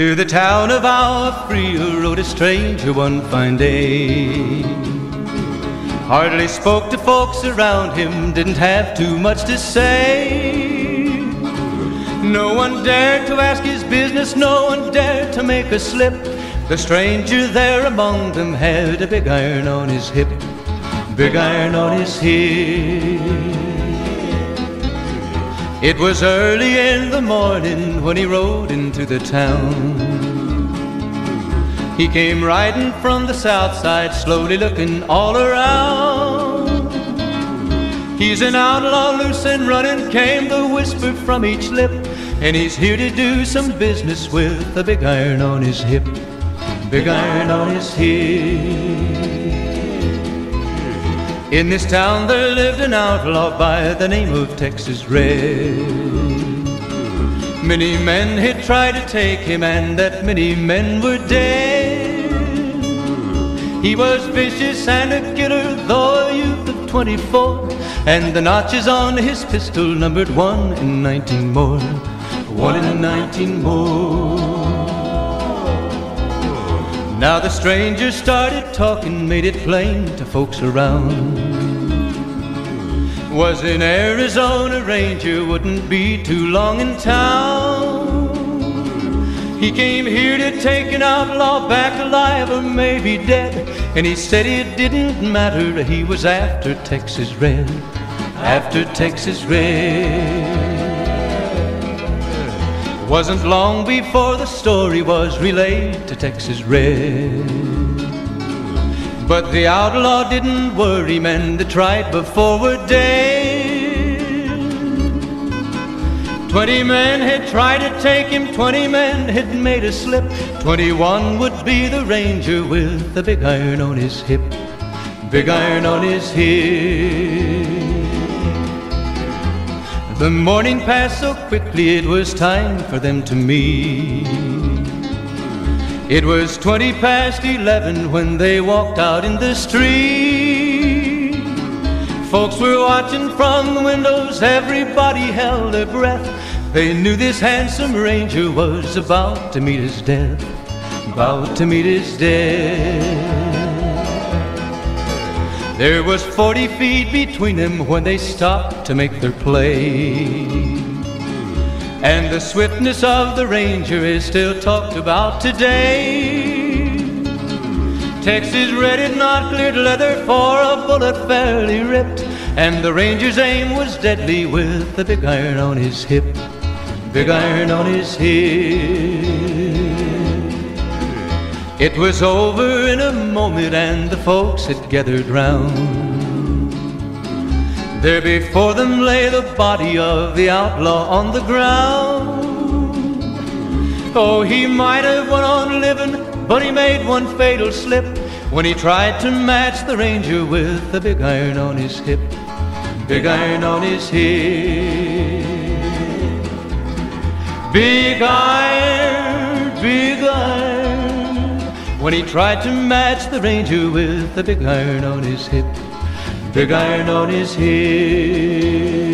To the town of Agua Fria rode a stranger one fine day. Hardly spoke to folks around him, didn't have too much to say. No one dared to ask his business, no one dared to make a slip. The stranger there among them had a big iron on his hip, big iron on his hip. It was early in the morning when he rode into the town. He came riding from the south side, slowly looking all around. He's an outlaw, loose and running, came the whisper from each lip. And he's here to do some business with a big iron on his hip. Big iron on his hip. In this town there lived an outlaw by the name of Texas Red. Many men had tried to take him, and that many men were dead. He was vicious and a killer, though a youth of 24, and the notches on his pistol numbered one in 19 more. One in 19 more. Now the stranger started talking, made it plain to folks around was in Arizona Ranger, wouldn't be too long in town. He came here to take an outlaw back alive or maybe dead. And he said it didn't matter, he was after Texas Red. After Texas Red. Wasn't long before the story was relayed to Texas Red. But the outlaw didn't worry men that tried before were dead. Twenty men had tried to take him, twenty men had made a slip. Twenty-one would be the ranger with the big iron on his hip. Big iron on his hip. The morning passed so quickly it was time for them to meet. It was twenty past eleven when they walked out in the street. Folks were watching from the windows, everybody held their breath. They knew this handsome ranger was about to meet his death, about to meet his death. There was forty feet between them when they stopped to make their play. And the swiftness of the Ranger is still talked about today. Texas red had not cleared leather for a bullet fairly ripped. And the Ranger's aim was deadly with the big iron on his hip. Big iron on his hip. It was over in a moment and the folks had gathered round. There before them lay the body of the outlaw on the ground. Oh, he might have went on living, but he made one fatal slip when he tried to match the ranger with the big iron on his hip. Big iron on his hip. Big iron, When he tried to match the ranger with the big iron on his hip big iron on his head.